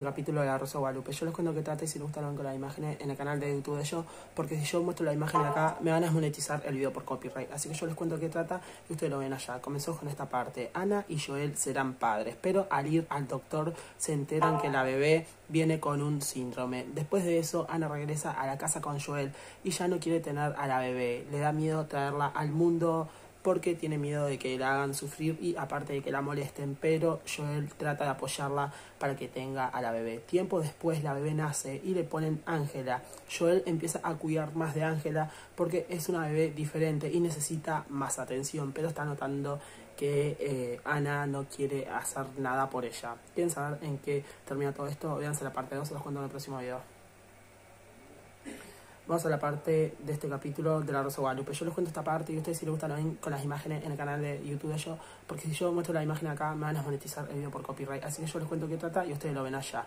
capítulo de la Rosa Guadalupe. Yo les cuento que trata y si les gusta lo ven con las imágenes en el canal de YouTube de yo, porque si yo muestro la imagen acá, me van a monetizar el video por copyright. Así que yo les cuento qué trata y ustedes lo ven allá. Comenzó con esta parte. Ana y Joel serán padres, pero al ir al doctor se enteran que la bebé viene con un síndrome. Después de eso, Ana regresa a la casa con Joel y ya no quiere tener a la bebé. Le da miedo traerla al mundo porque tiene miedo de que la hagan sufrir y aparte de que la molesten, pero Joel trata de apoyarla para que tenga a la bebé. Tiempo después la bebé nace y le ponen Ángela. Joel empieza a cuidar más de Ángela porque es una bebé diferente y necesita más atención, pero está notando que eh, Ana no quiere hacer nada por ella. ¿Quieren saber en qué termina todo esto? Véanse la parte 2, se los cuento en el próximo video. Vamos a la parte de este capítulo de la Rosa Guadalupe. Yo les cuento esta parte y ustedes si les gusta lo ven con las imágenes en el canal de YouTube de yo, porque si yo muestro la imagen acá me van a monetizar el video por copyright. Así que yo les cuento qué trata y ustedes lo ven allá.